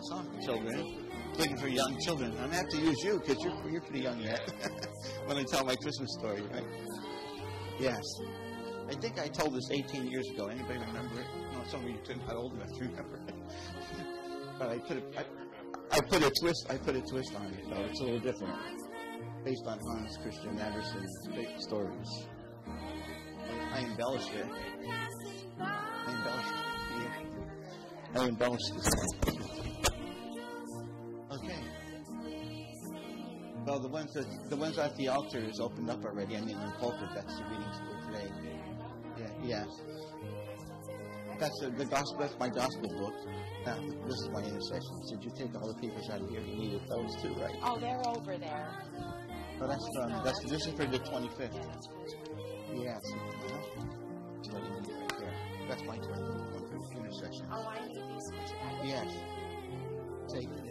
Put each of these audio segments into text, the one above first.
want some children. Looking for young children. I'm gonna have to use you because you're you're pretty young yet. when I tell my Christmas story, right? Yes. I think I told this 18 years ago. Anybody remember it? No, some of you are not old enough to remember it. but I put a, I, I put a twist. I put a twist on it, so it's a little different, based on Hans Christian Andersen's stories. I embellished it. I embellished it. Yeah. I embellished it. Ones that the ones at the altar is opened up already. I mean, in pulpit. That's the readings for today. Yeah. Yes. That's the, the gospel. That's my gospel book. Now, this is my intercession. Did you take all the papers out of here? You needed those too, right? Oh, they're over there. Oh, that's from. That's this is for the 25th. Yes. That's what you need right there. That's my 25th intercession. Oh, I need these. Yes. Take it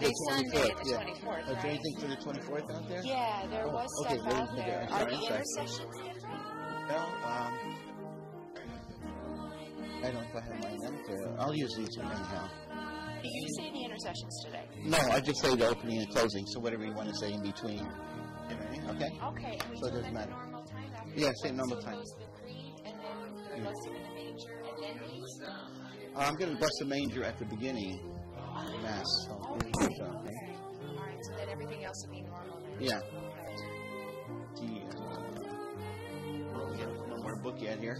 The Sunday, 24th, the yeah. 24th, Is there anything for the 24th out there? Yeah, there Oh, was okay, stuff out there. there? Are the different? No, um, I don't know if I have mine in there. I'll use these anyhow. Did You say the intercessions today. No, I just say the opening and closing, so whatever you want to say in between. You know what I mean? Okay? Okay, So it doesn't matter. Yeah, same normal time. goes the creed, and then the blessing in the manger, and then these. I'm going to bless the manger at the beginning Mass. So, Okay. okay? All right, so then everything else will be normal. then. Yeah. Uh, well, we got one more book yet here.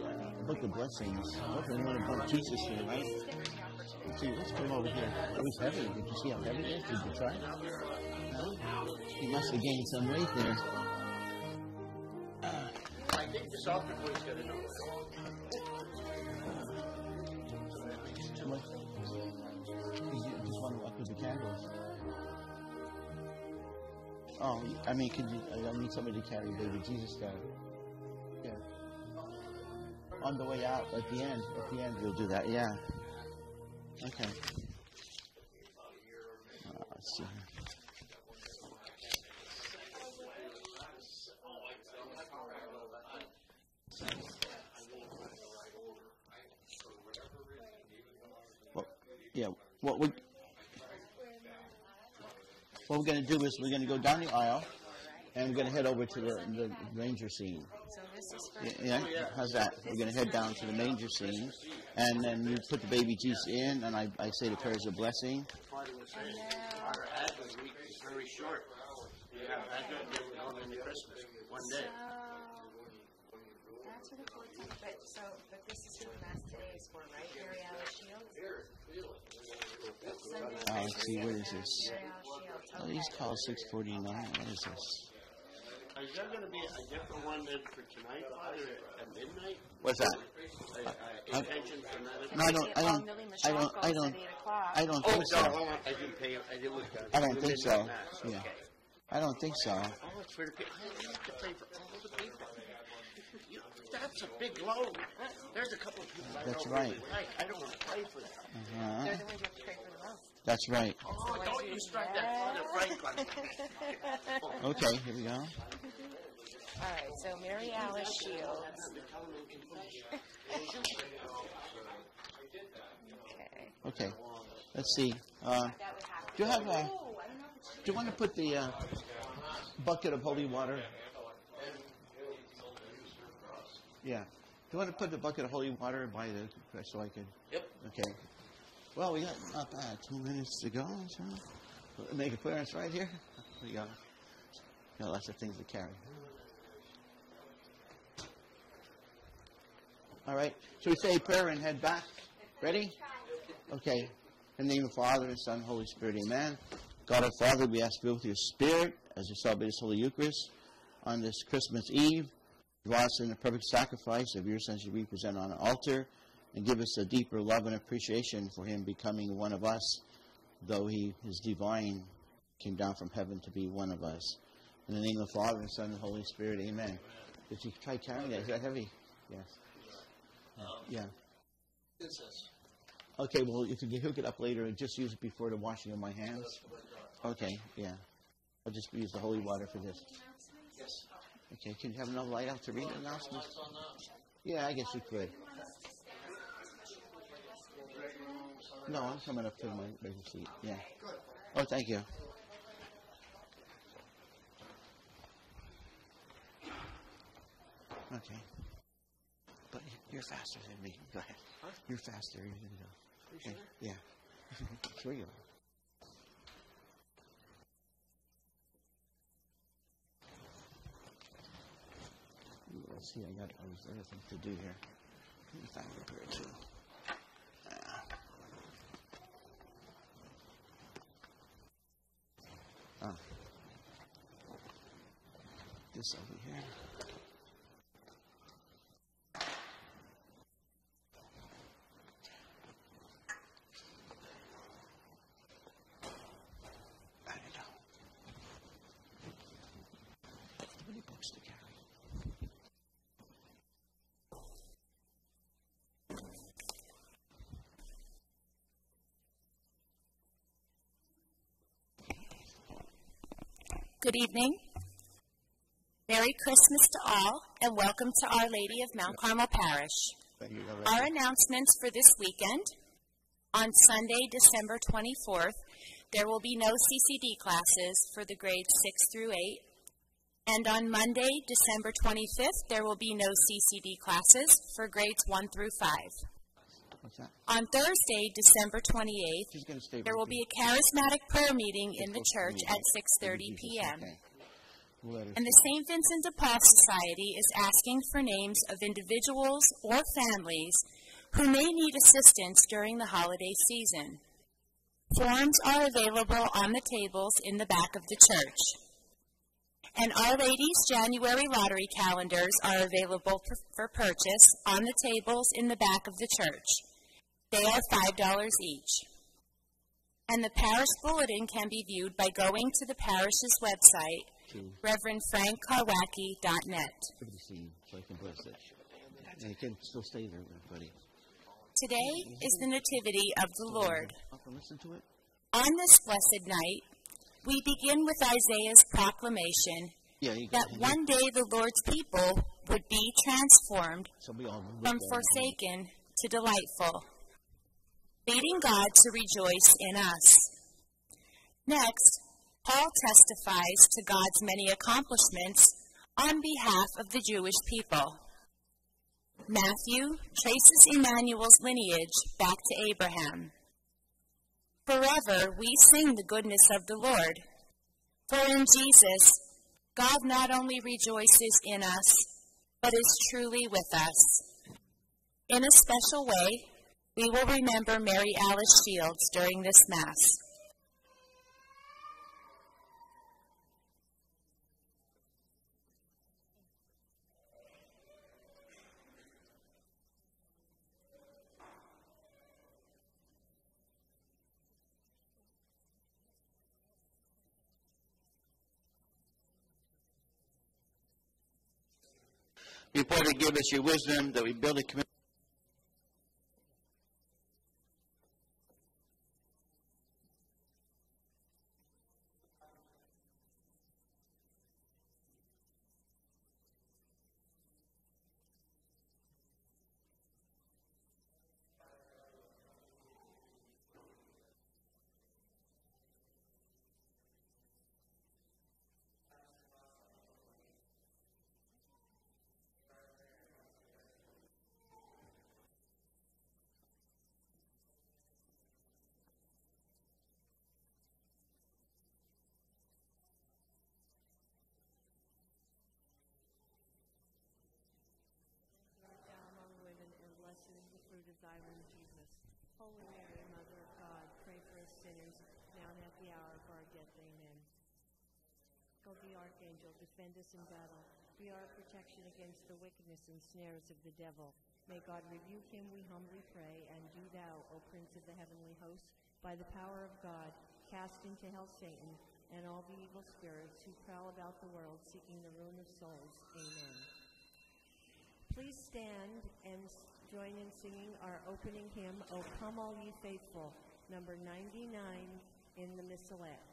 Yeah, Book of Blessings. You want to Jesus here, right? Let's see, let's put him over here. It was heavy. Did you see how heavy it is? Did you try? No? He must have gained some weight there. You just want to walk. Oh, I mean, could you? I need somebody to carry baby Jesus down. Yeah. On the way out, at the end, at the end, we'll do that. Yeah. Okay. Uh, yeah. What we what we're going to do is we're going to go down the aisle, and we're going to head over to the, the manger scene. So this is for. Yeah, yeah, how's that? We're going to head down to the manger scene, and then you put the baby Jesus in, and I, I say the prayers of blessing. Father was saying, our Advent week is very short. Yeah, Advent day we're into Christmas, one day. That's for the 14th, but, so, but this is who the Mass today is for, right? Mary Alice Shields? Sunday, Uh, let's see, what is this? Mary Alice Oh, okay. he's called 649. What is this? Is there gonna be a different one than for tonight, Father, at midnight? What's that? Uh, uh, Intention for another? No, I don't. I don't. I don't. I don't. at 8 o'clock. I don't Oh, think so. hold on, I didn't pay, I didn't look at. I don't think so. Yeah. I don't think so. Oh, it's for the people. I have to pay for all the people. You know, that's a big load. There's a couple of people I That's don't right. really like. I don't want to pay for that. Uh-huh. They're the ones you have to pray for the most. That's right. Oh, don't you strike that Father Franklin. Okay, here we go. All right, so Mary Alice Shields. Okay. Okay. Let's see. Uh, That would have do you have a? Don't know if it's Do you want to put the uh, bucket of holy water? Yeah. Do you want to put the bucket of holy water by the so I could? Yep. Okay. Well, we got not bad. Two minutes to go. So make a clearance right here. We got, got lots of things to carry. All right. So we say a prayer and head back. Ready? Okay. In the name of the Father and Son, and Holy Spirit. Amen. God our Father, we ask you with your Spirit as we celebrate this Holy Eucharist on this Christmas Eve. Draw us in the perfect sacrifice of your Son as we present on an altar and give us a deeper love and appreciation for him becoming one of us, though he is divine, came down from heaven to be one of us. In the name of the Father and Son and the Holy Spirit, amen. Did you try carrying that? Is that heavy? Yes. Yeah. Okay, well, if you can hook it up later and just use it before the washing of my hands. Okay, yeah. I'll just use the holy water for this. Yes. Okay, can you have enough light out to read the announcements? Yeah, I guess we could. No, I'm coming up to my regular seat. Yeah. Oh, thank you. Okay. But you're faster than me. Go ahead. You're faster. You're gonna go. Okay. Yeah. sure you are. Let's see. I got other things to do here. Let me find it here too. Ah. This over here. Good evening. Merry Christmas to all, and welcome to Our Lady of Mount Carmel Parish. You. Our announcements for this weekend on Sunday, December 24th, there will be no CCD classes for the grades 6 through 8. And on Monday, December 25th, there will be no CCD classes for grades 1 through 5. What's that? On Thursday, December 28th, She's going to stay. there will be a charismatic prayer meeting in the church at 6:30 p.m. okay. We'll And the St. Vincent de Paul Society is asking for names of individuals or families who may need assistance during the holiday season. Forms are available on the tables in the back of the church. And Our Lady's January lottery calendars are available for, for purchase on the tables in the back of the church. They are $5 each. And the parish bulletin can be viewed by going to the parish's website, ReverendFrankKarwacki.net. give the seed so I can bless it. And it can still stay there, buddy. Today is the Nativity of the Lord. Up and listen to it. On this blessed night, we begin with Isaiah's proclamation Yeah, that one day the Lord's people would be transformed So we all look from forsaken to delightful, leading God to rejoice in us. Next, Paul testifies to God's many accomplishments on behalf of the Jewish people. Matthew traces Emmanuel's lineage back to Abraham. Forever we sing the goodness of the Lord. For in Jesus, God not only rejoices in us, but is truly with us. In a special way, we will remember Mary Alice Shields during this Mass. To give us your wisdom that we build a community. Womb, Jesus. Holy Mary, Mother of God, pray for us sinners, now and at the hour of our death. Amen. Go the archangel, defend us in battle. Be our protection against the wickedness and snares of the devil. May God rebuke him, we humbly pray, and do thou, O Prince of the heavenly host, by the power of God, cast into hell Satan and all the evil spirits who prowl about the world seeking the ruin of souls. Amen. Please stand and join in singing our opening hymn, O Come All Ye Faithful, number 99 in the Missalette.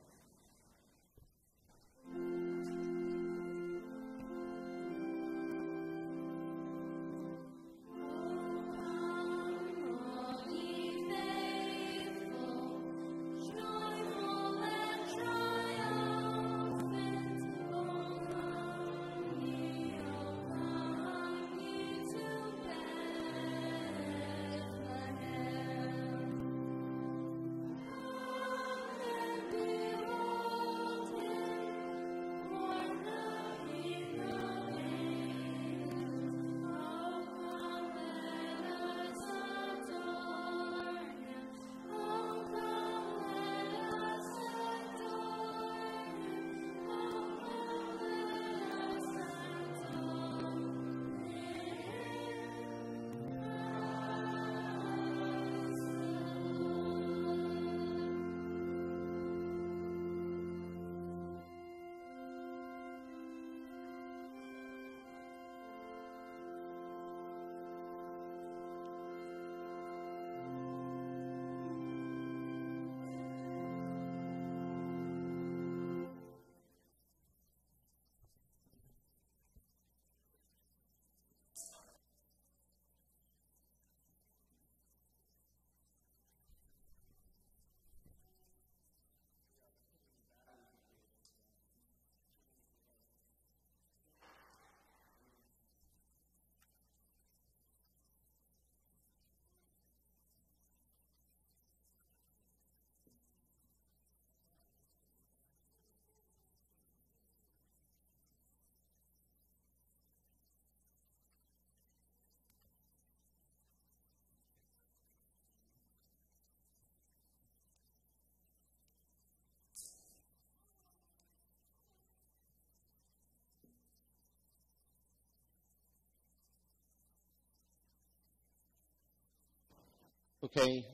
Okay.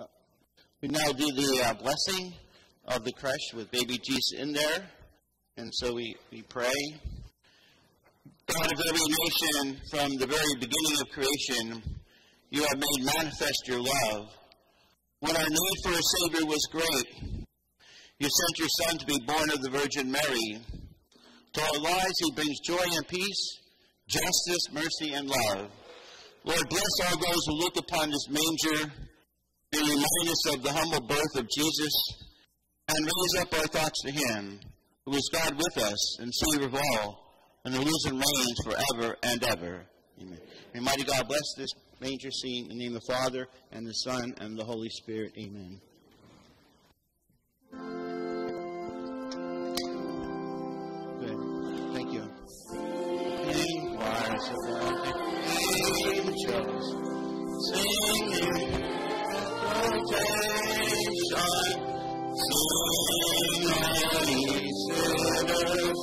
Uh, we now do the uh, blessing of the creche with baby Jesus in there. And so we, we pray. God of every nation, from the very beginning of creation, you have made manifest your love. When our need for a Savior was great, you sent your Son to be born of the Virgin Mary. To our lives, he brings joy and peace, justice, mercy, and love. Lord, bless all those who look upon this manger and remind us of the humble birth of Jesus and raise up our thoughts to him, who is God with us and Savior of all, and who lives and reigns forever and ever. Amen. May mighty God bless this manger scene in the name of the Father, and the Son, and the Holy Spirit. Amen. Good. Thank you. Angels, singing sing all sinners,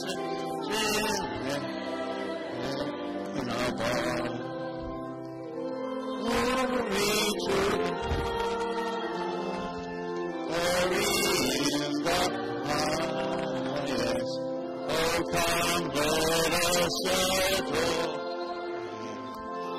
heaven above. To in the highest. Oh, come, let us adore.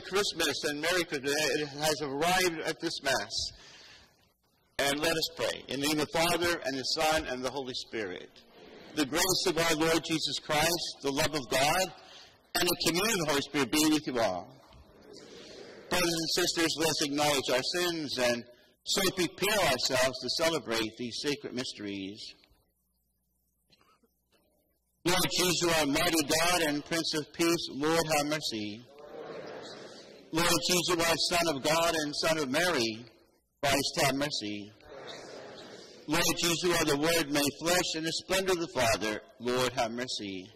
Christmas and Merry Christmas. Has arrived at this Mass. And let us pray. In the name of the Father, and the Son, and the Holy Spirit. The grace of our Lord Jesus Christ, the love of God, and the communion of the Holy Spirit be with you all. Brothers and sisters, let's acknowledge our sins and so prepare ourselves to celebrate these sacred mysteries. Lord Jesus, our mighty God and Prince of Peace, Lord, have mercy. Lord Jesus, our Son of God and Son of Mary, Christ, have mercy. Lord Jesus, are the Word made flesh in the splendor of the Father. Lord, have mercy.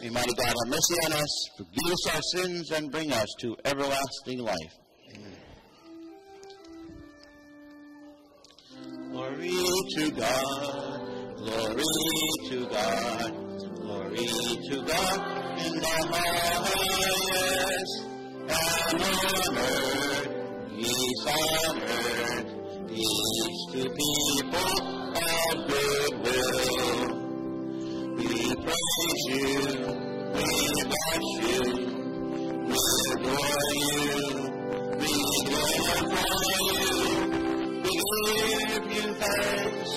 May mighty God have mercy on us, forgive us our sins, and bring us to everlasting life. Glory to God, glory to God, glory to God in the highest, and on earth, peace on earth, people of good. We praise you, we bless you, we adore you, we glorify you, we give you thanks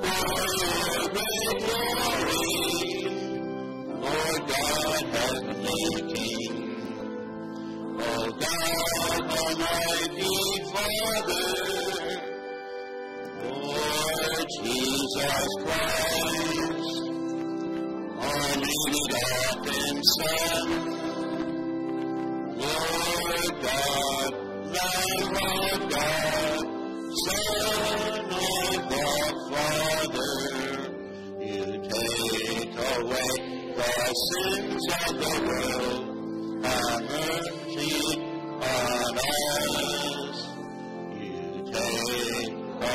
for your glory, Lord God, heavenly King. Jesus Christ, God and Son, Lord God, Lamb of God, Son of the Father, you take away the sins of the world,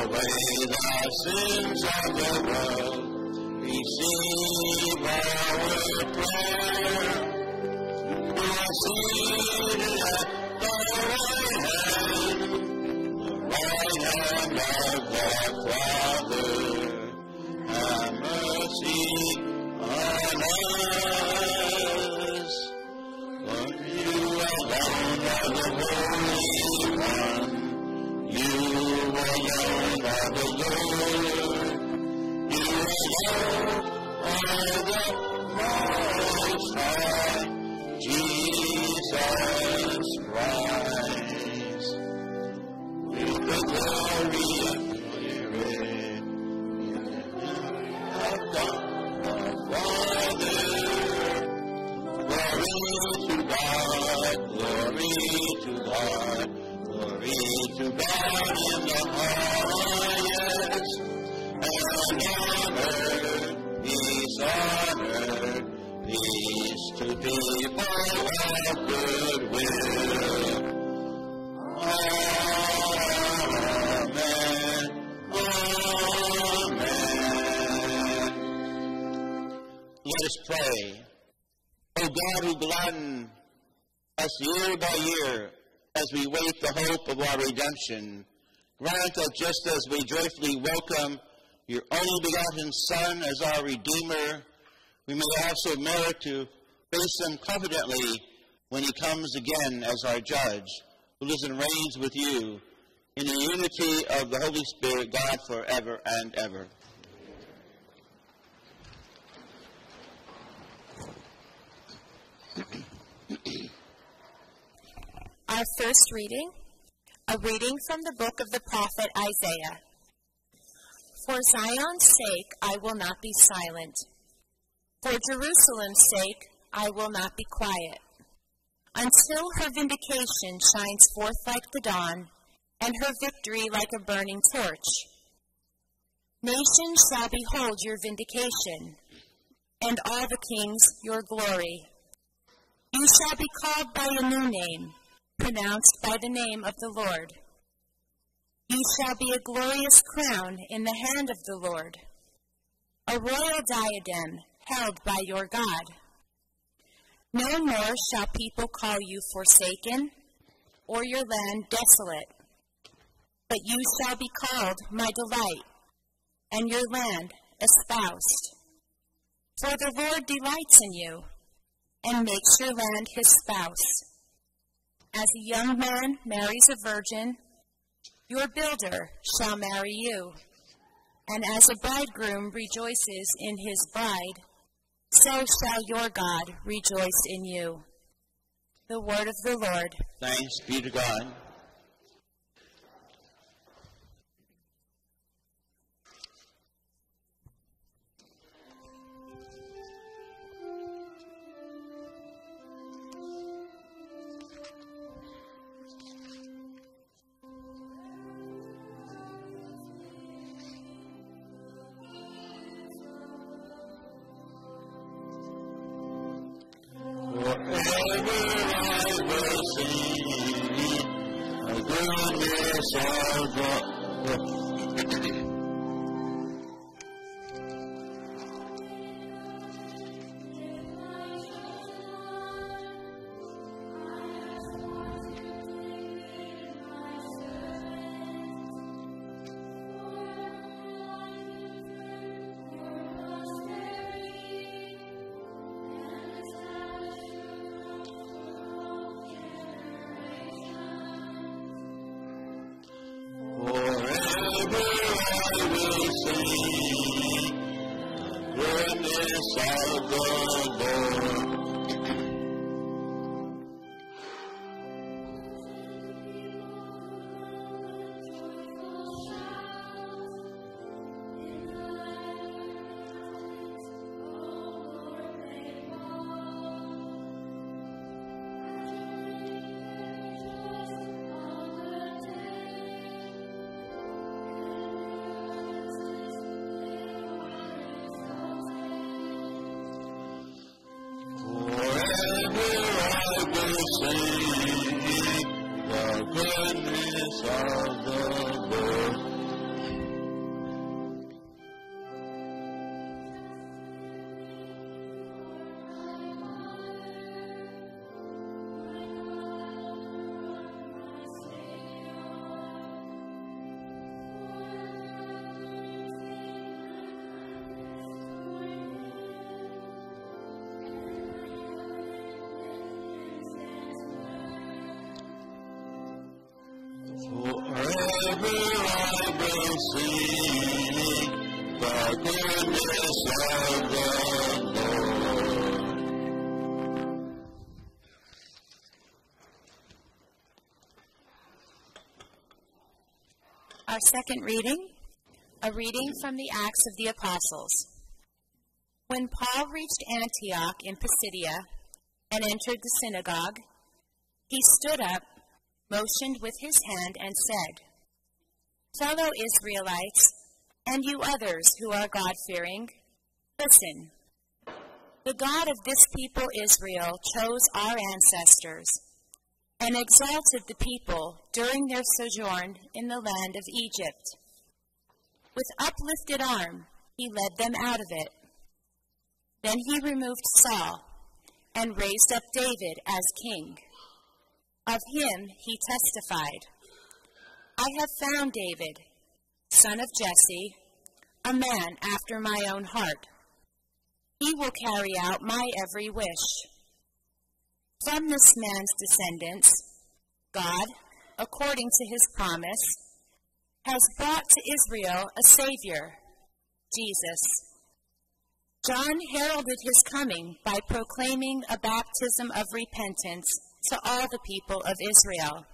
away the sins of the world, receive our prayer. Seated at the right hand, the right hand of the Father, have mercy to God, glory to God, glory to God in the highest, people of good will. Amen. Amen. Let us pray. O God who gladden us year by year as we wait the hope of our redemption, grant that just as we joyfully welcome your only begotten Son as our Redeemer, we may also merit to face him confidently when he comes again as our judge, who lives and reigns with you in the unity of the Holy Spirit, God forever and ever. Our first reading, a reading from the book of the prophet Isaiah. For Zion's sake I will not be silent. For Jerusalem's sake I will not be quiet. Until her vindication shines forth like the dawn, and her victory like a burning torch. Nations shall behold your vindication, and all the kings your glory. You shall be called by a new name, pronounced by the name of the Lord. You shall be a glorious crown in the hand of the Lord, a royal diadem held by your God. No more shall people call you forsaken, or your land desolate, but you shall be called my delight, and your land espoused. For the Lord delights in you, and makes your land his spouse. As a young man marries a virgin, your builder shall marry you. And as a bridegroom rejoices in his bride, so shall your God rejoice in you. The word of the Lord. Thanks be to God. Our second reading, a reading from the Acts of the Apostles. When Paul reached Antioch in Pisidia and entered the synagogue, he stood up, motioned with his hand, and said, Fellow Israelites, and you others who are God fearing, listen. The God of this people Israel chose our ancestors and exalted the people during their sojourn in the land of Egypt. With uplifted arm, he led them out of it. Then he removed Saul and raised up David as king. Of him he testified I have found David, son of Jesse, a man after my own heart. He will carry out my every wish. From this man's descendants, God, according to his promise, has brought to Israel a Savior, Jesus. John heralded his coming by proclaiming a baptism of repentance to all the people of Israel.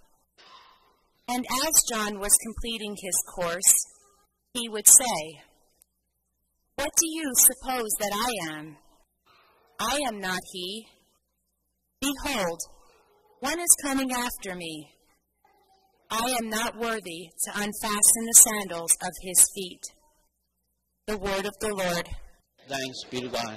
And as John was completing his course, he would say, What do you suppose that I am? I am not he. Behold, one is coming after me. I am not worthy to unfasten the sandals of his feet. The word of the Lord. Thanks be to God.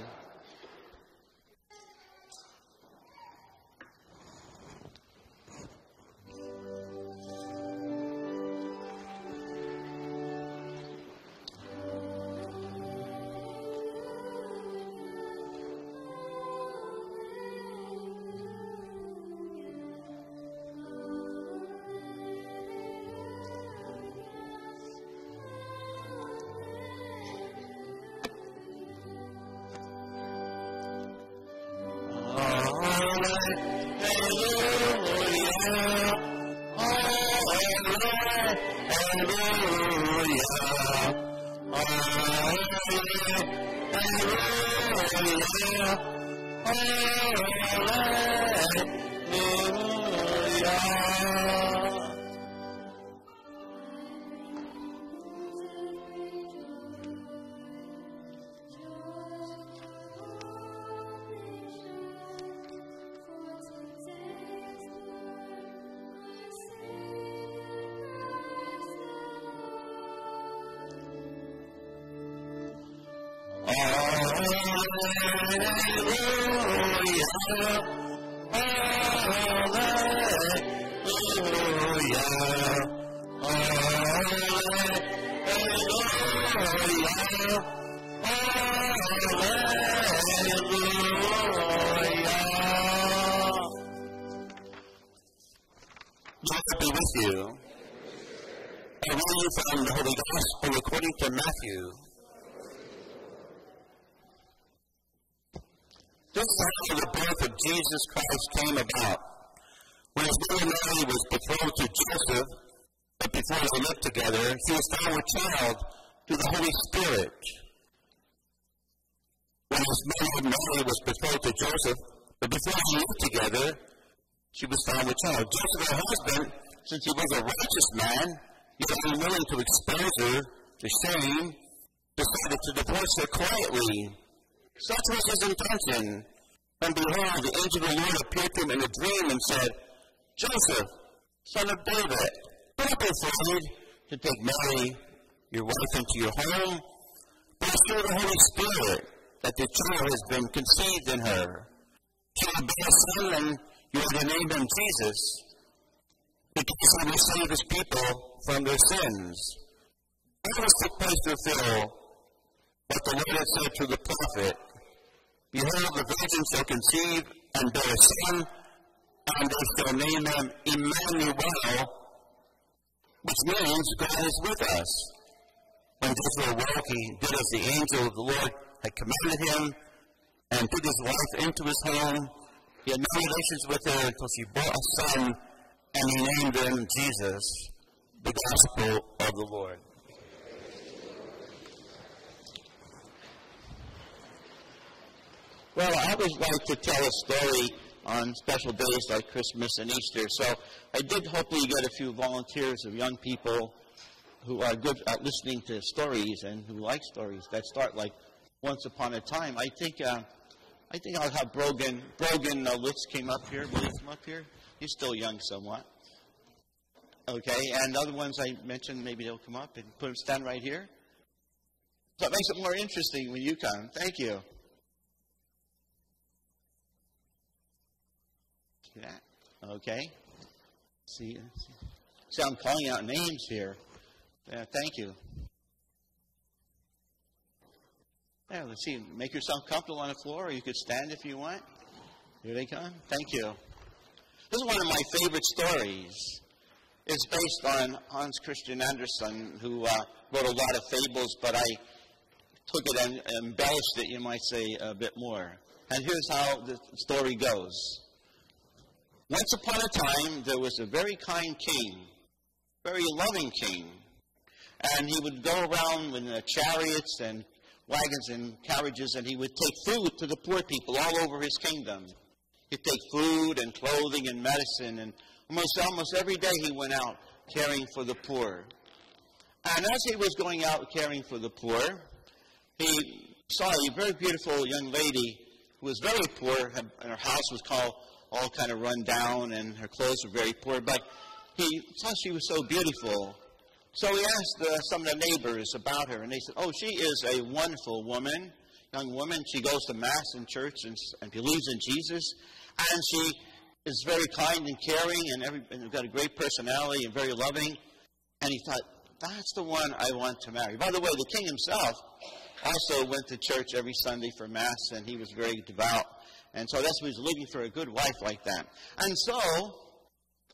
With you. A reading from the Holy Gospel according to Matthew. This is how the birth of Jesus Christ came about. When his mother Mary was betrothed to Joseph, but before they lived together, she was found with child through the Holy Spirit. When his mother Mary was betrothed to Joseph, but before they lived together, she was found with child. Joseph, her husband, since he was a righteous man, he yet unwilling to expose her to shame, decided to divorce her quietly. Such was his intention. And behold, the angel of the Lord appeared to him in a dream and said, Joseph, son of David, don't be afraid to take Mary, your wife, into your home, but assure the Holy Spirit that the child has been conceived in her. She will be a son, and you to name him Jesus, because he will save his people from their sins. All was place to fulfill what the Lord had said to the prophet. Behold, the virgin shall conceive and bear a son, and they shall name him Emmanuel, which means God is with us. When Joshua awoke, he did as the angel of the Lord had commanded him, and took his wife into his home. He had no relations with her until she bore a son, and he named him Jesus, the gospel of the Lord. Well, I always like to tell a story on special days like Christmas and Easter. So I did hopefully get a few volunteers of young people who are good at listening to stories and who like stories that start like once upon a time. I think uh, I think I'll have Brogan Brogan uh, Litz came up here. Will he come up here? He's still young somewhat. Okay, and other ones I mentioned, maybe they'll come up and put them stand right here. So it makes it more interesting when you come. Thank you. See that? Okay. See, see, I'm calling out names here. Yeah, thank you. Yeah, let's see. Make yourself comfortable on the floor, or you could stand if you want. Here they come. Thank you. This is one of my favorite stories. It's based on Hans Christian Andersen, who uh, wrote a lot of fables, but I took it and embellished it, you might say, a bit more. And here's how the story goes. Once upon a time, there was a very kind king, very loving king, and he would go around in uh, chariots and wagons and carriages, and he would take food to the poor people all over his kingdom. He'd take food and clothing and medicine, and almost almost every day he went out caring for the poor. And as he was going out caring for the poor, he saw a very beautiful young lady who was very poor, and her house was called all kind of run down, and her clothes were very poor. But he thought she was so beautiful. So he asked uh, some of the neighbors about her, and they said, Oh, she is a wonderful woman, young woman. She goes to Mass in church and, and believes in Jesus. And she is very kind and caring and, every, and got a great personality and very loving. And he thought, That's the one I want to marry. By the way, the king himself also went to church every Sunday for Mass, and he was very devout. And so that's what he's looking for a good wife like that. And so,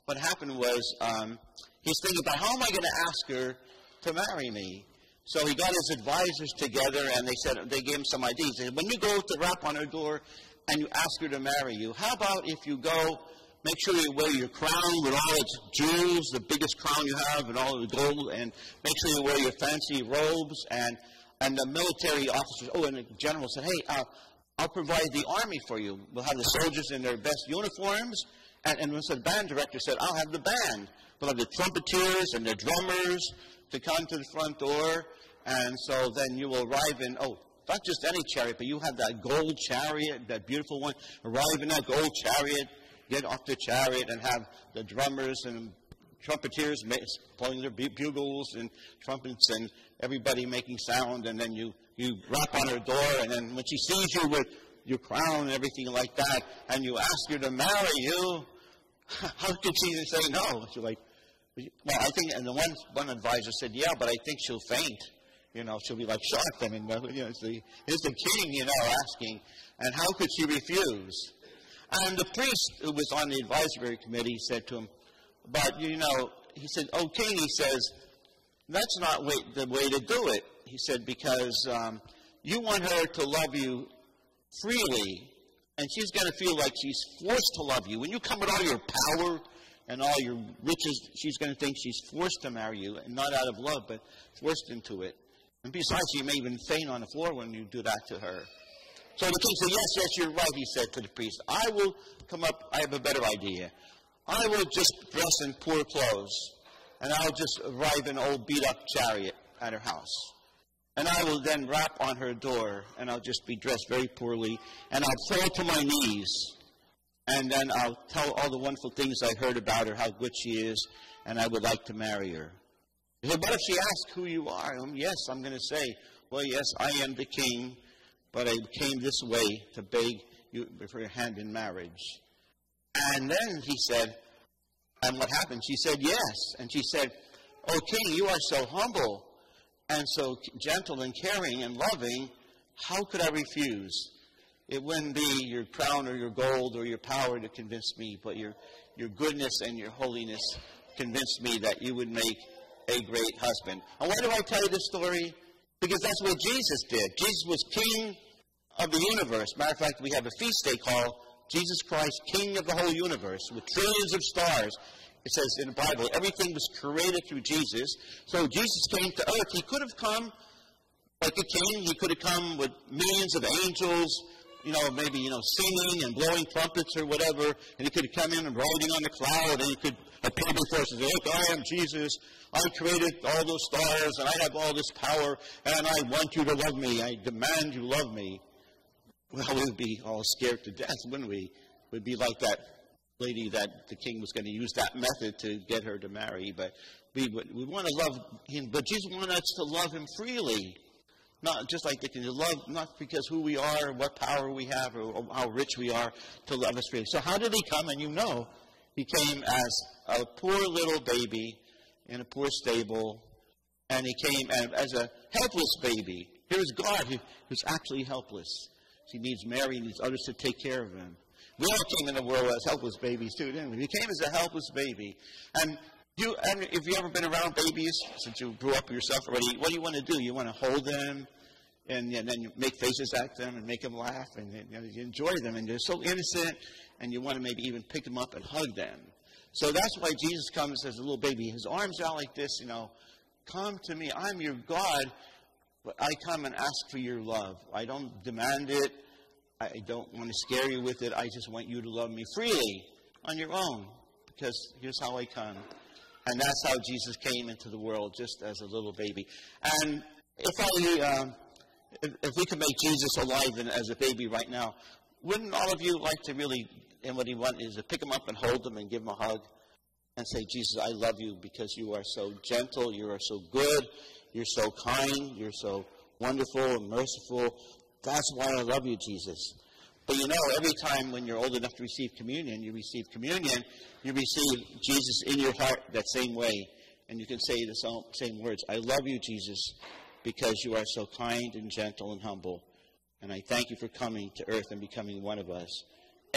what happened was um, he's thinking about how am I going to ask her to marry me? So he got his advisors together, and they said they gave him some ideas. They said, when you go to rap on her door and you ask her to marry you, how about if you go? Make sure you wear your crown with all its jewels, the biggest crown you have, and all the gold, and make sure you wear your fancy robes. And and the military officers, oh, and the general said, hey, uh, I'll provide the army for you. We'll have the soldiers in their best uniforms, And, and the band director said, I'll have the band. We'll have the trumpeters and the drummers to come to the front door. And so then you will arrive in, oh, not just any chariot, but you have that gold chariot, that beautiful one. Arrive in that gold chariot, get off the chariot, and have the drummers and trumpeters blowing their bugles and trumpets and everybody making sound. And then you, you rap on her door, and then when she sees you with your crown and everything like that, and you ask her to marry you, how could she say no? She's like, well, I think, and the one, one advisor said, yeah, but I think she'll faint. You know, she'll be like shocked. I mean, you know, it's the, it's the king, you know, asking. And how could she refuse? And the priest who was on the advisory committee said to him, but, you know, he said, oh, king, he says, that's not way, the way to do it. He said, because um, you want her to love you freely, and she's going to feel like she's forced to love you. When you come with all your power and all your riches, she's going to think she's forced to marry you, and not out of love, but forced into it. And besides, she may even faint on the floor when you do that to her. So the king said, Yes, yes, you're right, he said to the priest. I will come up, I have a better idea. I will just dress in poor clothes, and I'll just arrive in an old beat up chariot at her house. And I will then rap on her door, and I'll just be dressed very poorly, and I'll fall to my knees, and then I'll tell all the wonderful things I heard about her, how good she is, and I would like to marry her. He said, What if she asks who you are? Um, yes, I'm going to say, Well, yes, I am the king, but I came this way to beg you for your hand in marriage. And then he said, And what happened? She said, Yes. And she said, Oh, king, you are so humble and so gentle and caring and loving, how could I refuse? It wouldn't be your crown or your gold or your power to convince me, but your, your goodness and your holiness convinced me that you would make a great husband. And why do I tell you this story? Because that's what Jesus did. Jesus was king of the universe. Matter of fact, we have a feast day called Jesus Christ, King of the whole universe, with trillions of stars. It says in the Bible, everything was created through Jesus. So Jesus came to earth. He could have come like a king. He could have come with millions of angels, you know, maybe, you know, singing and blowing trumpets or whatever. And he could have come in and riding on the cloud and he could appear before us and say, Look, I am Jesus. I created all those stars and I have all this power and I want you to love me. I demand you love me. Well, we would be all scared to death, wouldn't we? We'd be like that lady that the king was going to use that method to get her to marry. But we, we want to love him, but Jesus wanted us to love him freely. Not just like they can love, not because who we are, or what power we have, or how rich we are, to love us freely. So how did he come? And you know, he came as a poor little baby in a poor stable, and he came as a helpless baby. Here's God who's actually helpless. He needs Mary, he needs others to take care of him. We all came in the world as helpless babies too, didn't we? We came as a helpless baby. And you, and if you've ever been around babies since you grew up yourself already, what do you want to do? You want to hold them, and, and then you make faces at them and make them laugh, and you, know, you enjoy them, and they're so innocent, and you want to maybe even pick them up and hug them. So that's why Jesus comes as a little baby. His arms out like this, you know, come to me. I'm your God, but I come and ask for your love. I don't demand it. I don't want to scare you with it. I just want you to love me freely on your own because here's how I come. And that's how Jesus came into the world, just as a little baby. And if I, um, if, if, we could make Jesus alive and as a baby right now, wouldn't all of you like to really, and what he wants is to pick him up and hold him and give him a hug and say, Jesus, I love you because you are so gentle, you are so good, you're so kind, you're so wonderful and merciful. That's why I love you, Jesus. But you know, every time when you're old enough to receive communion, you receive communion, you receive Jesus in your heart that same way. And you can say the same words I love you, Jesus, because you are so kind and gentle and humble. And I thank you for coming to earth and becoming one of us.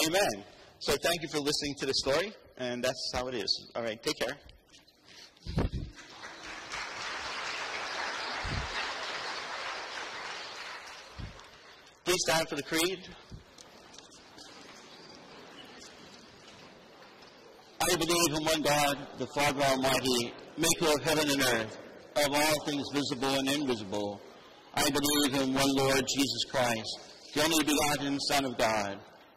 Amen. So thank you for listening to the story, and that's how it is. All right, take care. Please stand for the creed. I believe in one God, the Father Almighty, maker of heaven and earth, of all things visible and invisible. I believe in one Lord Jesus Christ, the only begotten Son of God,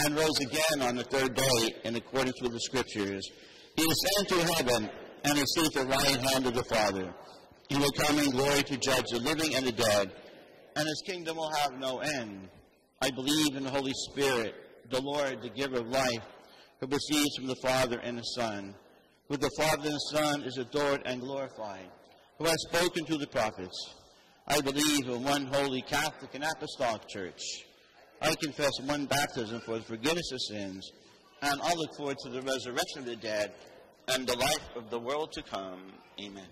and rose again on the third day in accordance with the Scriptures. He ascended to heaven and is seated at the right hand of the Father. He will come in glory to judge the living and the dead, and his kingdom will have no end. I believe in the Holy Spirit, the Lord, the giver of life, who proceeds from the Father and the Son. who the Father and the Son is adored and glorified, who has spoken to the prophets. I believe in one holy Catholic and Apostolic Church. I confess one baptism for the forgiveness of sins, and I look forward to the resurrection of the dead and the life of the world to come. Amen.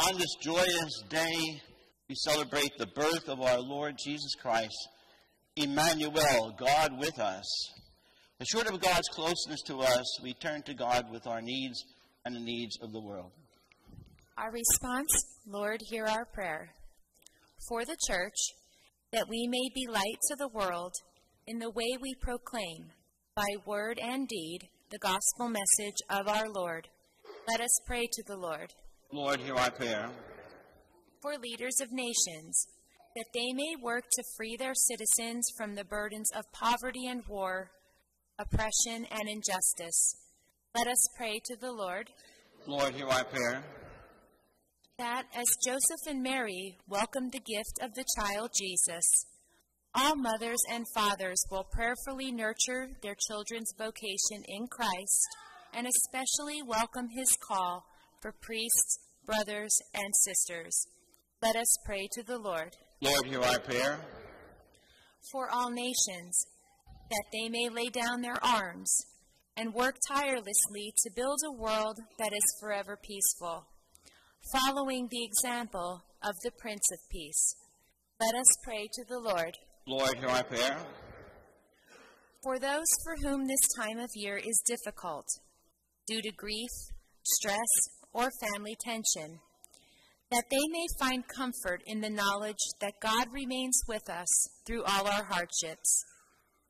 On this joyous day, we celebrate the birth of our Lord Jesus Christ, Emmanuel, God with us. Assured of God's closeness to us, we turn to God with our needs and the needs of the world. Our response, Lord, hear our prayer. For the church, that we may be light to the world in the way we proclaim, by word and deed, the gospel message of our Lord. Let us pray to the Lord. Lord, hear our prayer. For leaders of nations, that they may work to free their citizens from the burdens of poverty and war, oppression and injustice. Let us pray to the Lord. Lord, hear our prayer. That as Joseph and Mary welcomed the gift of the child Jesus, all mothers and fathers will prayerfully nurture their children's vocation in Christ and especially welcome his call for priests, brothers, and sisters. Let us pray to the Lord. Lord, hear our prayer. For all nations, that they may lay down their arms and work tirelessly to build a world that is forever peaceful, following the example of the Prince of Peace. Let us pray to the Lord. Lord, hear our prayer. For those for whom this time of year is difficult, due to grief, stress, or family tension, that they may find comfort in the knowledge that God remains with us through all our hardships.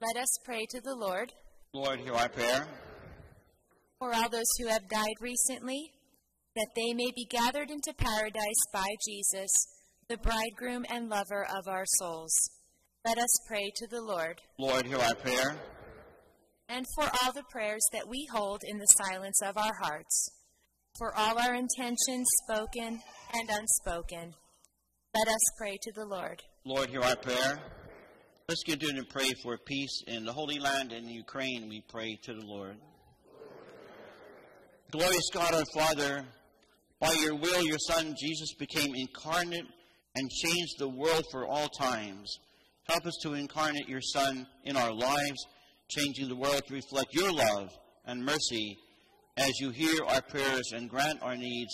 Let us pray to the Lord. Lord, hear our prayer. For all those who have died recently, that they may be gathered into paradise by Jesus, the bridegroom and lover of our souls. Let us pray to the Lord. Lord, hear our prayer. And for all the prayers that we hold in the silence of our hearts, for all our intentions spoken and unspoken, let us pray to the Lord. Lord, hear our prayer. Let's continue to pray for peace in the Holy Land and Ukraine. We pray to the Lord. Glorious God our Father, by your will, your Son Jesus became incarnate and changed the world for all times. Help us to incarnate your Son in our lives, changing the world to reflect your love and mercy as you hear our prayers and grant our needs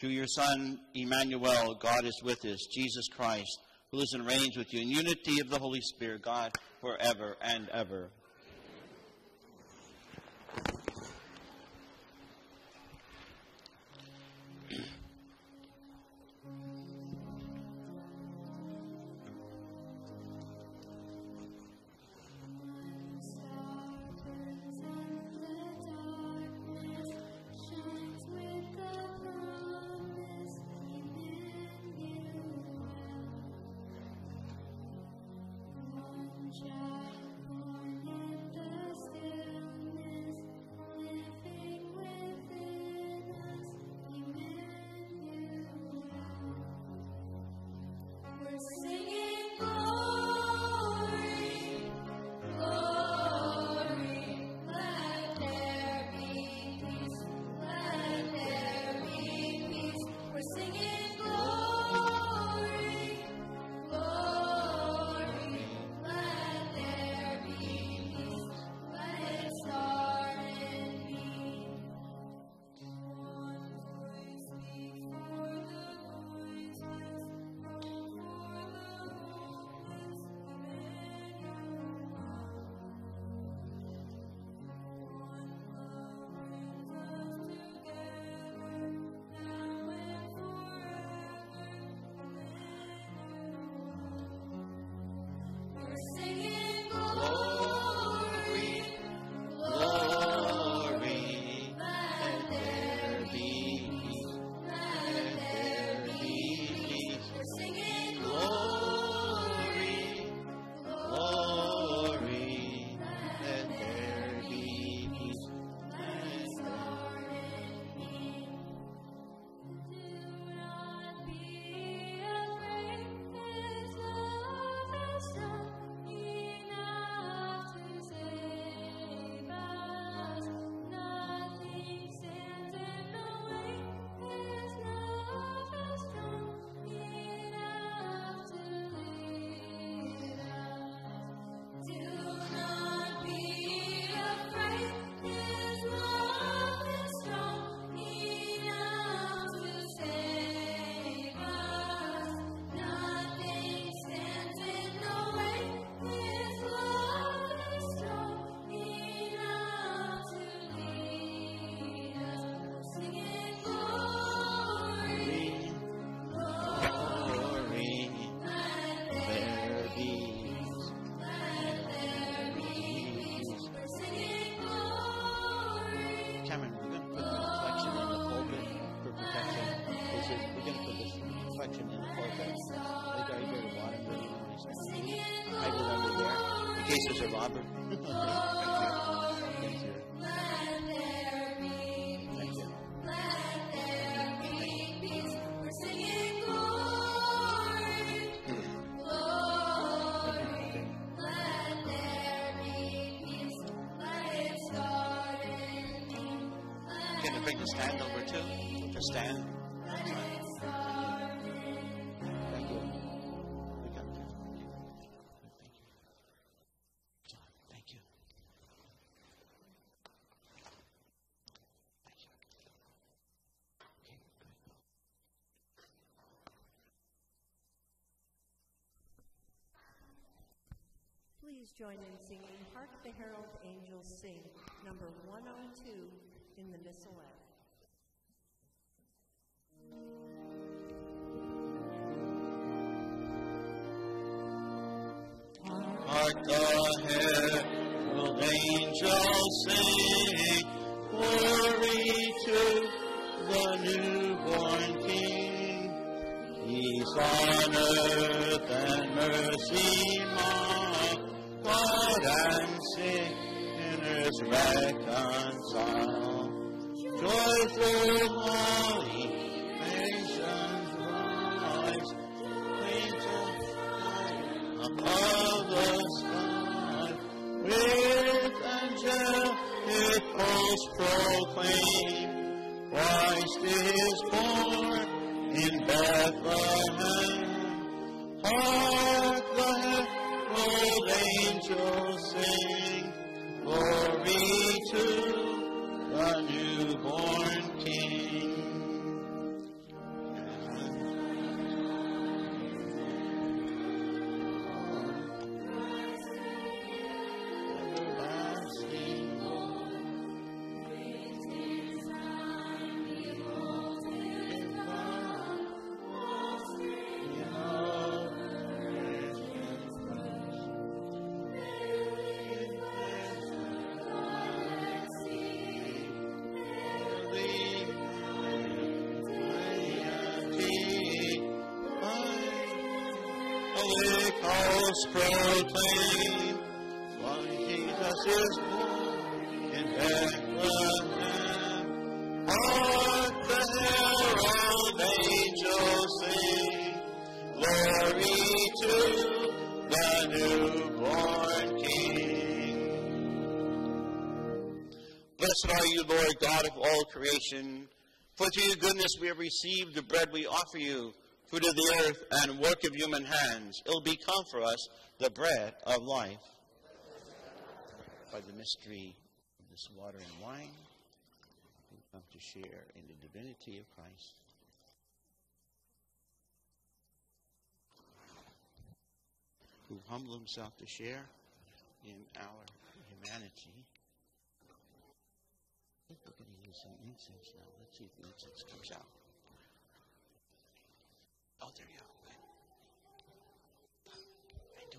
through your Son, Emmanuel, God is with us, Jesus Christ, who lives and reigns with you in unity of the Holy Spirit, God, forever and ever. Stand over too? The stand. Thank you. Thank you. Please join in singing Hark the Herald Angels Sing, number 102 in the Missalette. Hark the herald angels sing, glory to the newborn King. Peace on earth and mercy mild, God and sinners reconcile. Joyful holly, glory to the newborn King. Ghost proclaim, why Jesus is born in Bethlehem. Hark the herald angels sing, glory to the newborn King. Blessed are you, Lord God of all creation, for through your goodness we have received the bread we offer you, fruit of the earth and work of human hands. It will become for us the bread of life. By the mystery of this water and wine, we come to share in the divinity of Christ. Who humbled himself to share in our humanity. I think we're going to use some incense now. Let's see if the incense comes out. Oh, there you. I do.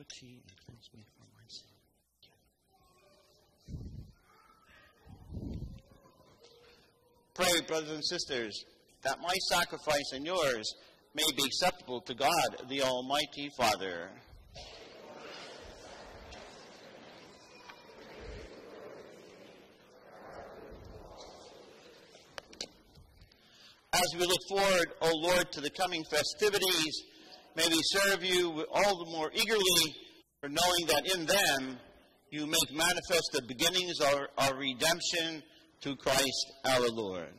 the me from my sin. Pray, brothers and sisters, that my sacrifice and yours may be acceptable to God, the Almighty Father. As we look forward, O oh Lord, to the coming festivities, may we serve you all the more eagerly for knowing that in them you make manifest the beginnings of our redemption to Christ our Lord.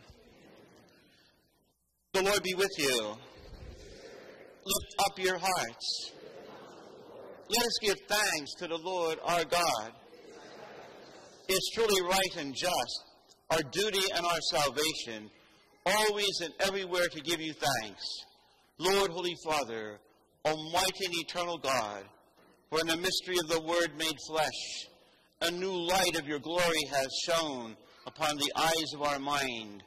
The Lord be with you. Lift up your hearts. Let us give thanks to the Lord our God. It's truly right and just, our duty and our salvation, always and everywhere to give you thanks. Lord, Holy Father, Almighty and eternal God, for in the mystery of the Word made flesh, a new light of your glory has shone upon the eyes of our mind,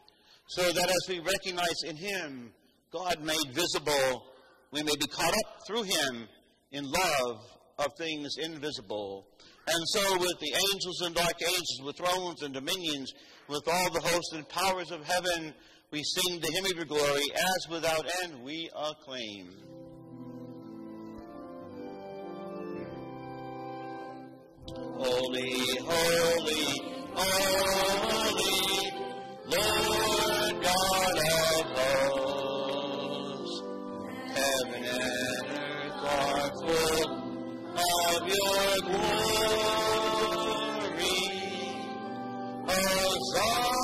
so that as we recognize in Him God made visible, we may be caught up through Him in love of things invisible. And so, with the angels and archangels, with thrones and dominions, with all the hosts and powers of heaven, we sing the hymn of your glory, as without end we acclaim. Holy, holy, holy, Lord God of hosts, heaven and earth are full of your glory. Hosanna,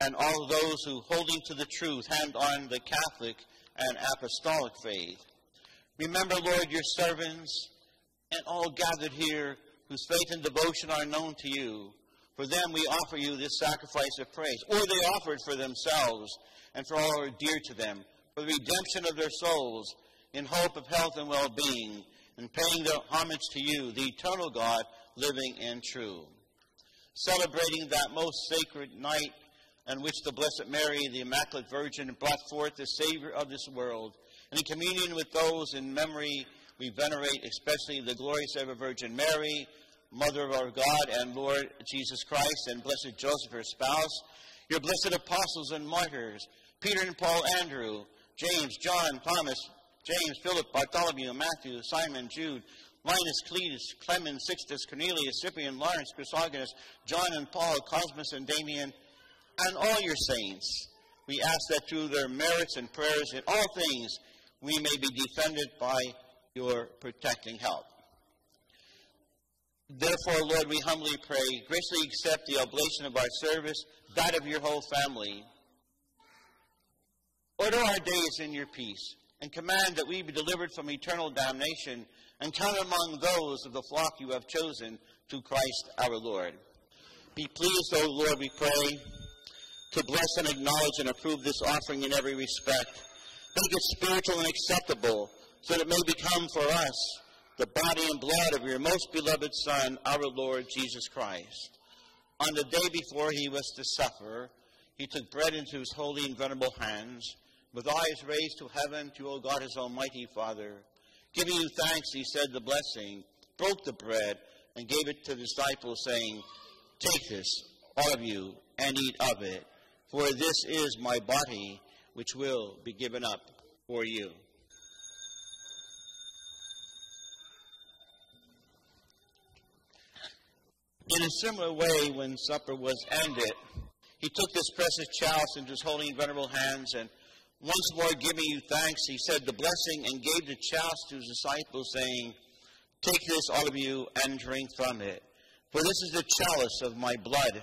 and all those who, holding to the truth, hand on the Catholic and Apostolic faith. Remember, Lord, your servants and all gathered here whose faith and devotion are known to you. For them we offer you this sacrifice of praise, or they offer it for themselves and for all who are dear to them, for the redemption of their souls, in hope of health and well being, and paying their homage to you, the eternal God, living and true. Celebrating that most sacred night in which the Blessed Mary, the Immaculate Virgin, brought forth the Savior of this world, and in communion with those in memory we venerate, especially the glorious ever Virgin Mary, Mother of our God and Lord Jesus Christ, and Blessed Joseph, her spouse, your blessed apostles and martyrs, Peter and Paul, Andrew, James, John, Thomas, James, Philip, Bartholomew, Matthew, Simon, Jude, Linus, Cletus, Clement, Sixtus, Cornelius, Cyprian, Lawrence, Chrysogonus, John and Paul, Cosmas and Damian, and all your saints. We ask that through their merits and prayers in all things we may be defended by your protecting help. Therefore, Lord, we humbly pray, graciously accept the oblation of our service, that of your whole family. Order our days in your peace, and command that we be delivered from eternal damnation and count among those of the flock you have chosen through Christ our Lord. Be pleased, O Lord, we pray, to bless and acknowledge and approve this offering in every respect. Make it spiritual and acceptable, so that it may become for us the body and blood of your most beloved Son, our Lord Jesus Christ. On the day before he was to suffer, he took bread into his holy and venerable hands. With eyes raised to heaven, to, O God, his almighty Father, giving you thanks, he said the blessing, broke the bread, and gave it to the disciples, saying, Take this, all of you, and eat of it, for this is my body, which will be given up for you. In a similar way, when supper was ended, he took this precious chalice into his holy and venerable hands, and once more giving you thanks, he said the blessing and gave the chalice to his disciples, saying, Take this, all of you, and drink from it. For this is the chalice of my blood,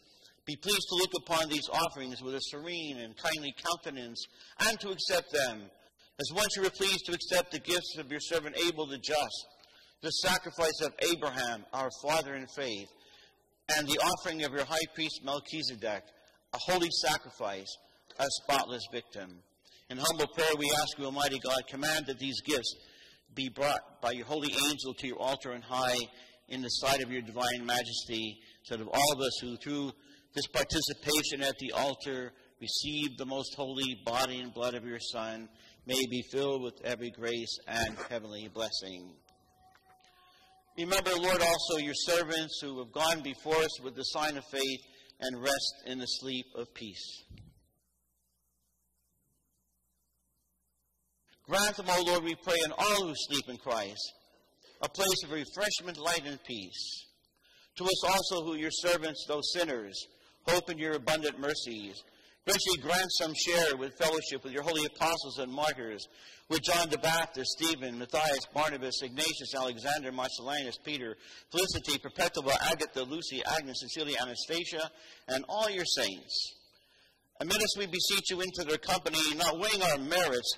Be pleased to look upon these offerings with a serene and kindly countenance and to accept them as once you were pleased to accept the gifts of your servant Abel the just, the sacrifice of Abraham, our father in faith, and the offering of your high priest Melchizedek, a holy sacrifice, a spotless victim. In humble prayer, we ask you, Almighty God, command that these gifts be brought by your holy angel to your altar and high in the sight of your divine majesty, so that all of us who, through this participation at the altar, receive the most holy body and blood of your Son, may be filled with every grace and heavenly blessing. Remember, Lord, also your servants who have gone before us with the sign of faith and rest in the sleep of peace. Grant them, O Lord, we pray, and all who sleep in Christ, a place of refreshment, light, and peace. To us also, who your servants, though sinners, hope in your abundant mercies, Graciously grant some share with fellowship with your holy apostles and martyrs, with John the Baptist, Stephen, Matthias, Barnabas, Ignatius, Alexander, Marcellinus, Peter, Felicity, Perpetua, Agatha, Lucy, Agnes, Cecilia, Anastasia, and all your saints. Admit us, we beseech you, into their company, not weighing our merits,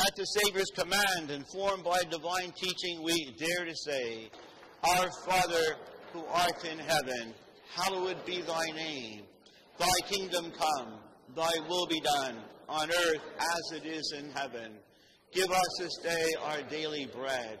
At the Savior's command, informed by divine teaching, we dare to say, Our Father who art in heaven, hallowed be thy name. Thy kingdom come, thy will be done, on earth as it is in heaven. Give us this day our daily bread,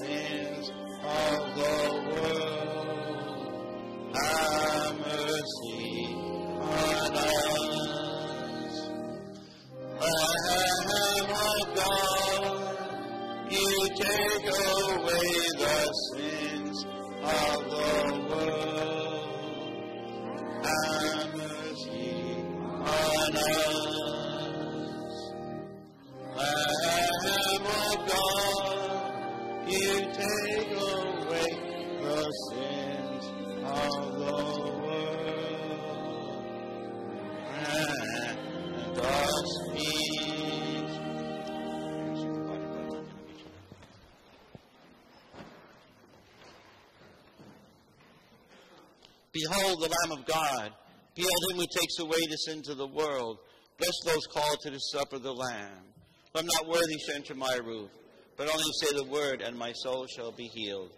Sins of the world. Have Behold the Lamb of God. Behold him who takes away the sins of the world. Bless those called to the supper of the Lamb. I'm not worthy to enter my roof, but only say the word, and my soul shall be healed.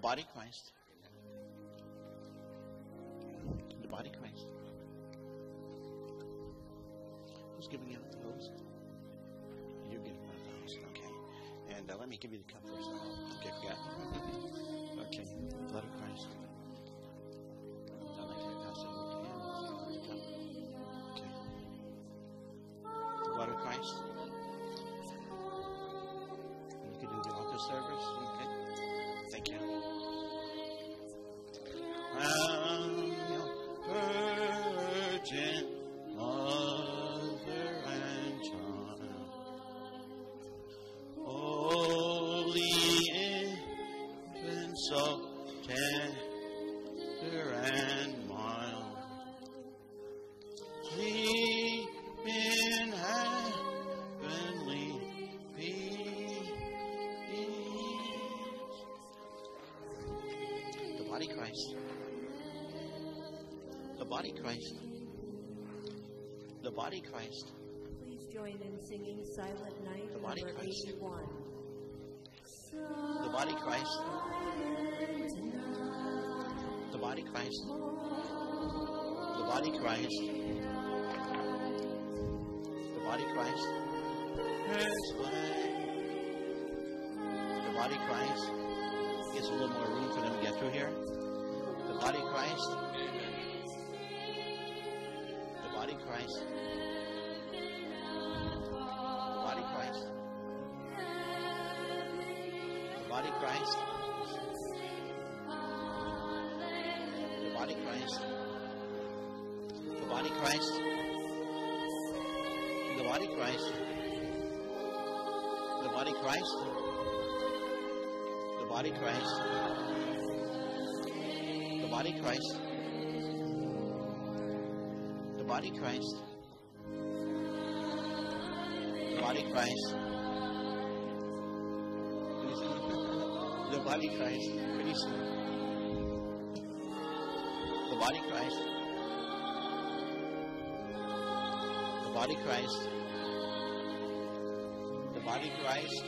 Body Christ. The body Christ. Who's giving out the host? You're giving out the. Okay. And uh, let me give you the cup first. Okay, forgot. okay. Blood of Christ. Like body Christ. The body Christ. Please join in singing Silent Night The body number Christ. 81. The body Christ. The body Christ. The body Christ. The body Christ. His way. The body Christ. Gets a little more room for them to get through here. The body Christ. The body Christ. Body Christ. The body Christ. The body Christ. The body Christ. The body Christ. The body Christ. The body Christ. The body Christ. Body Christ. Body Christ. The body Christ. Pretty soon. The body Christ. The body Christ. The body Christ.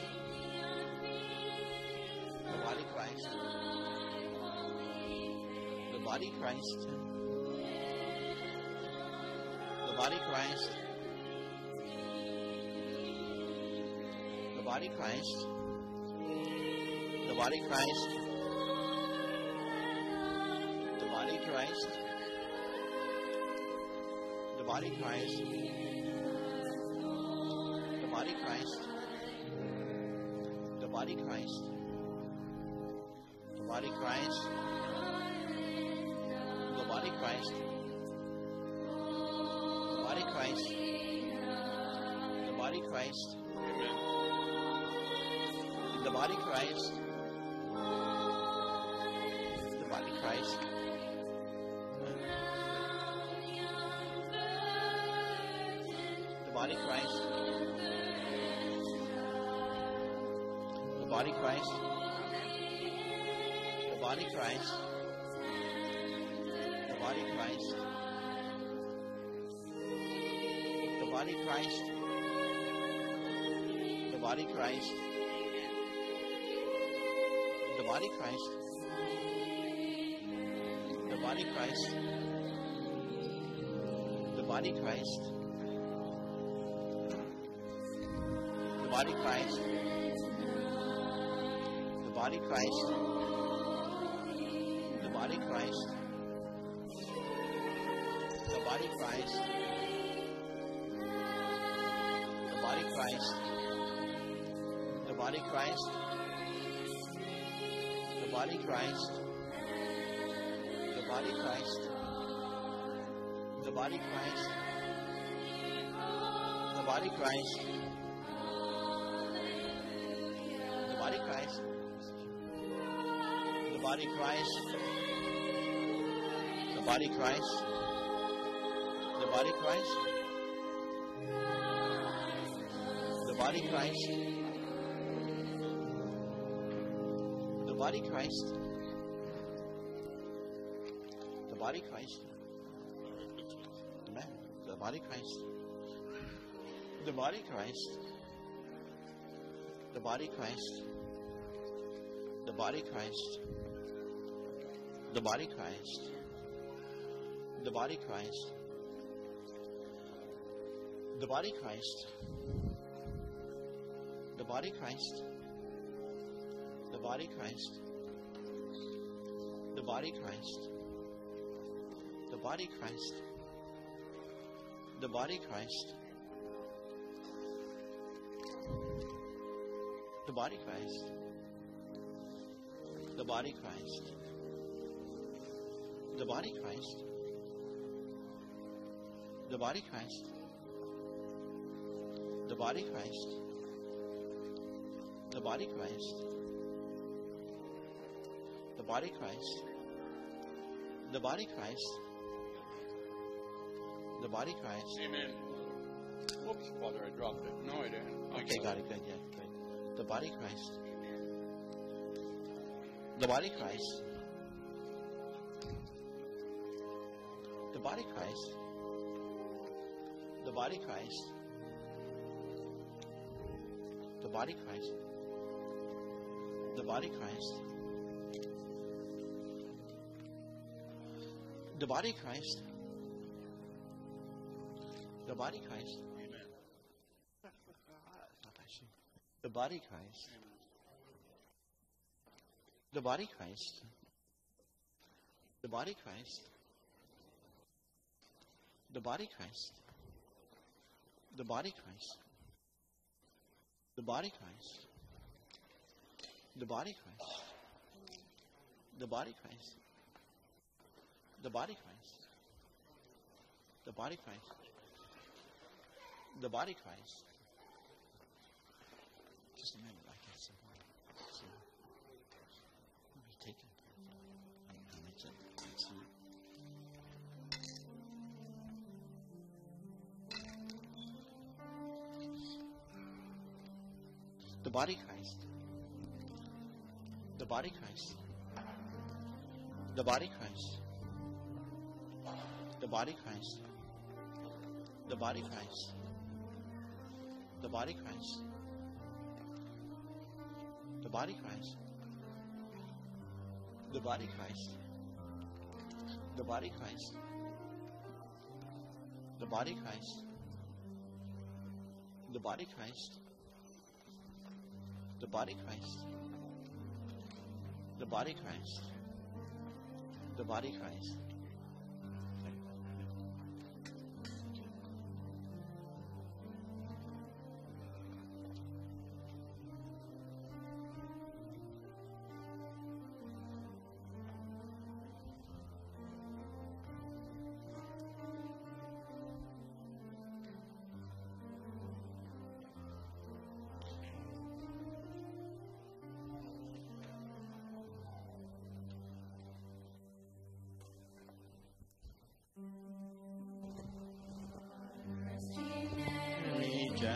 The body Christ. The body Christ. Christ. The body Christ. The body Christ. The body Christ. The body Christ. The body Christ. The body Christ. The body Christ. The body Christ. Christ, the body Christ, the body Christ, the body Christ. The body Christ. The body Christ. The body Christ. The body Christ. The body Christ. The body Christ. The body Christ. The body Christ. The body Christ. The body Christ. The body Christ. The body Christ. The body Christ. Body Christ. The body Christ. The body Christ. The body Christ. The body Christ. The body Christ. The body Christ. The body Christ. The body Christ. The body Christ. Body Christ. The body Christ. The body Christ. Amen. The body Christ. The body Christ. The body Christ. The body Christ. The body Christ. The body Christ. The body Christ. The body Christ. The body Christ. The body Christ. The body Christ. The body Christ. The body Christ. The body Christ. The body Christ. The body Christ. The body Christ. The body Christ. The body Christ. The body Christ. The body Christ. Amen. Whoops, Father, I dropped it. No, I didn't. Okay, got it. Good. Yeah, good. The body Christ. The body Christ. The body Christ. The body Christ. The body Christ. The body Christ. The body Christ. The body Christ. Amen. The body Christ. The body Christ. The body Christ. The body Christ. The body Christ. The body Christ. The body Christ. The body Christ. The body Christ. The body Christ. The body Christ. Just a minute, I can see. See. Let me take it. I'm gonna. Let's see. The body Christ. The body Christ. The body Christ. The body Christ. The body Christ. The body Christ. The body Christ. The body Christ. The body Christ. The body Christ. The body Christ. The body Christ. The body Christ. The body Christ.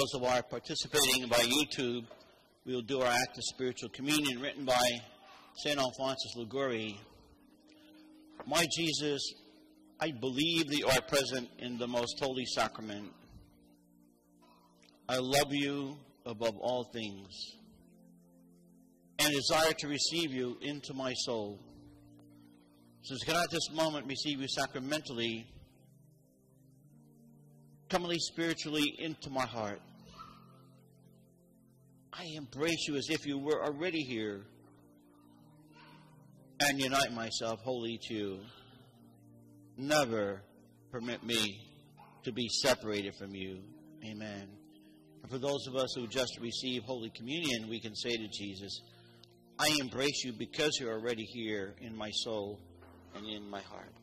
Those of our participating by YouTube, we will do our act of spiritual communion written by St. Alphonsus Liguori. My Jesus, I believe that you are present in the most holy sacrament. I love you above all things and desire to receive you into my soul. Since cannot at this moment receive you sacramentally, comely spiritually into my heart. I embrace you as if you were already here and unite myself wholly to you. Never permit me to be separated from you. Amen. And for those of us who just received Holy Communion, we can say to Jesus, I embrace you because you're already here in my soul and in my heart.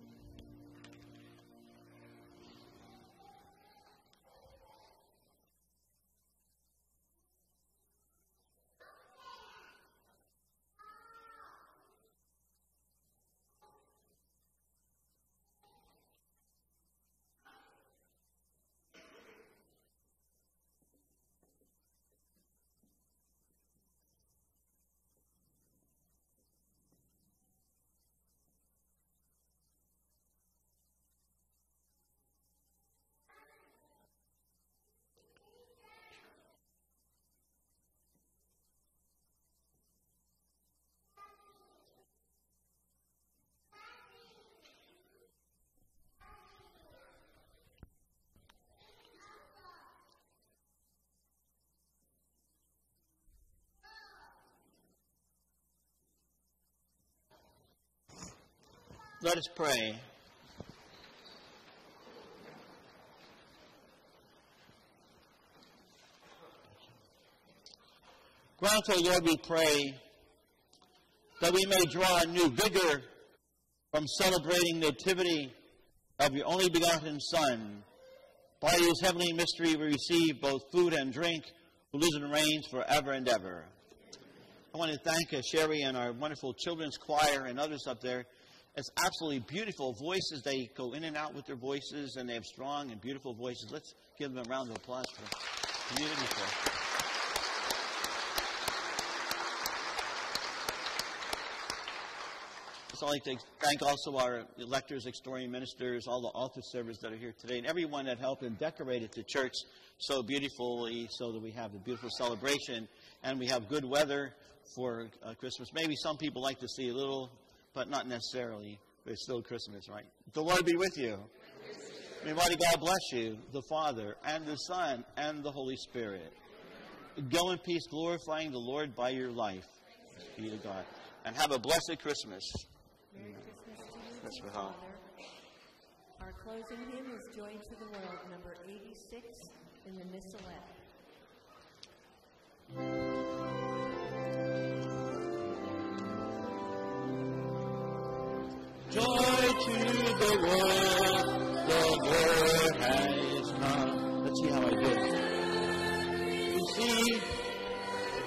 Let us pray. Grant, O Lord, we pray that we may draw a new vigor from celebrating the nativity of your only begotten Son. By his heavenly mystery we receive both food and drink, who lives and reigns forever and ever. I want to thank Sherry and our wonderful children's choir and others up there. It's absolutely beautiful voices. They go in and out with their voices, and they have strong and beautiful voices. Let's give them a round of applause for beautiful. So I'd like to thank also our electors, extoring ministers, all the altar servers that are here today, and everyone that helped and decorated the church so beautifully so that we have a beautiful celebration and we have good weather for uh, Christmas. Maybe some people like to see a little, but not necessarily. But it's still Christmas, right? The Lord be with you. May Mighty God bless you, the Father, and the Son, and the Holy Spirit. Go in peace, glorifying the Lord by your life. Be to God. And have a blessed Christmas. Merry Christmas to you, That's Father. Our closing hymn is Joy to the World, number 86 in the Missalette. Joy to the world, the Lord has come. Let's see how I do. You see,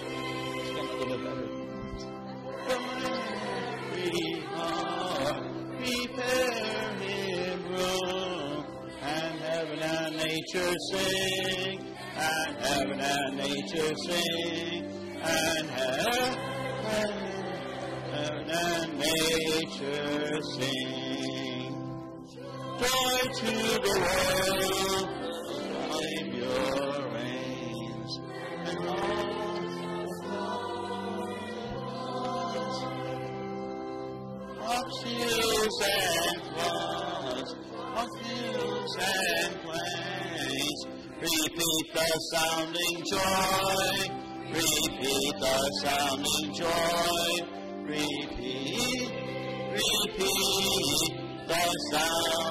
it's got a little bit better. From Every heart, prepare him room, and heaven and nature sing, and heaven and nature sing, and heaven nature sing. Joy to the world, Savior reigns, and all of hills and floods, of hills and plains, repeat the sounding joy, repeat the sounding joy, the